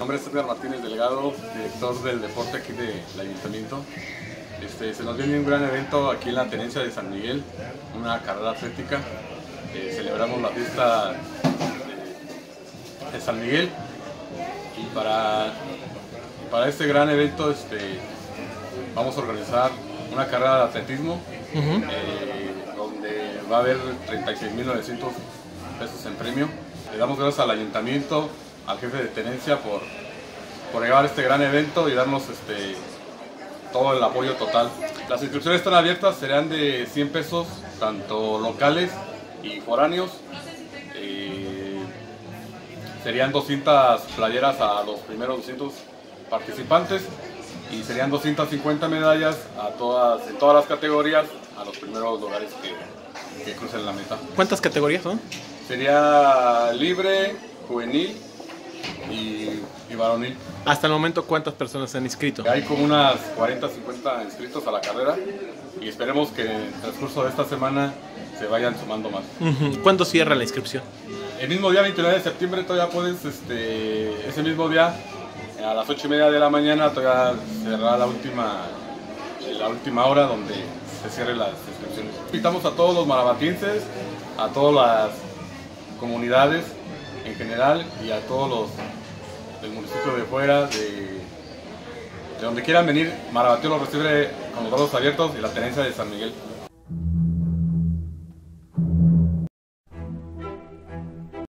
nombre es Edgar Martínez Delgado, director del deporte aquí del Ayuntamiento. Este, se nos viene un gran evento aquí en la tenencia de San Miguel, una carrera atlética. Eh, celebramos la fiesta de, de San Miguel y para, para este gran evento este, vamos a organizar una carrera de atletismo eh, donde va a haber 36.900 pesos en premio. Le damos gracias al ayuntamiento, al jefe de tenencia por, por llevar este gran evento y darnos este, todo el apoyo total. Las inscripciones están abiertas, serán de 100 pesos, tanto locales y foráneos. Eh, serían 200 playeras a los primeros 200 participantes y serían 250 medallas a todas, en todas las categorías a los primeros lugares que, que crucen la meta. ¿Cuántas categorías son? Sería libre, juvenil y, y varonil. Hasta el momento, ¿cuántas personas se han inscrito? Hay como unas 40, 50 inscritos a la carrera y esperemos que en el transcurso de esta semana se vayan sumando más. ¿Cuándo cierra la inscripción? El mismo día, 29 de septiembre, todavía puedes, este, ese mismo día, a las 8 y media de la mañana, todavía cerrará la última, la última hora donde se cierren las inscripciones. Invitamos a todos los marabatienses, a todas las comunidades en general y a todos los del municipio de fuera, de, de donde quieran venir. Marabatío los recibe con los brazos abiertos y la tenencia de San Miguel.